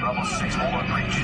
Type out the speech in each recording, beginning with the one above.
Bravo 6, hold on breach.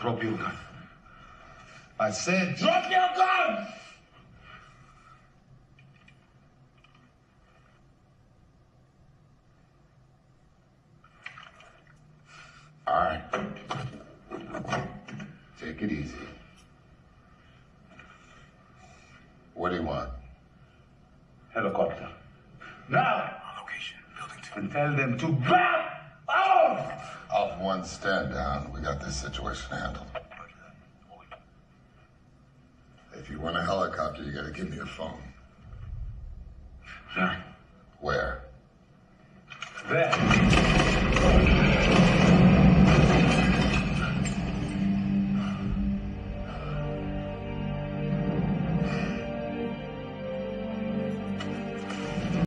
Drop your gun. I said, drop your gun! All right. Take it easy. What do you want? Helicopter. Now! Location, building And tell them to back one, stand down. We got this situation handled. If you want a helicopter, you gotta give me a phone. Sir, Where? there.